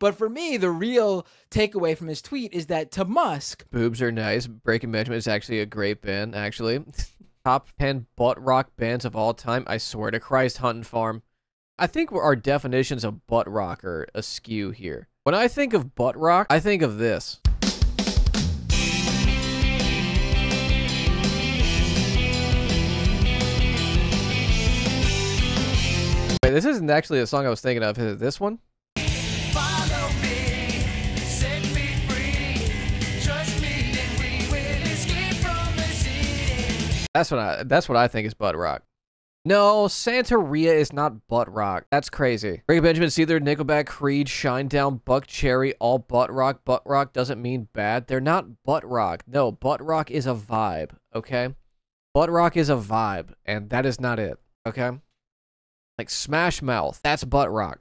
But for me, the real takeaway from his tweet is that to Musk, Boobs are nice. Breaking Benjamin is actually a great band, actually. Top 10 butt rock bands of all time. I swear to Christ, Hunting Farm. I think our definitions of butt rock are askew here. When I think of butt rock, I think of this. Wait, this isn't actually the song I was thinking of. Is it this one? That's what I that's what I think is butt rock. No, Santeria is not butt rock. That's crazy. Breaking Benjamin, Seether, Nickelback, Creed, Shinedown, Buckcherry, all butt rock. Butt rock doesn't mean bad. They're not butt rock. No, butt rock is a vibe, okay? Butt rock is a vibe, and that is not it, okay? Like Smash Mouth, that's butt rock.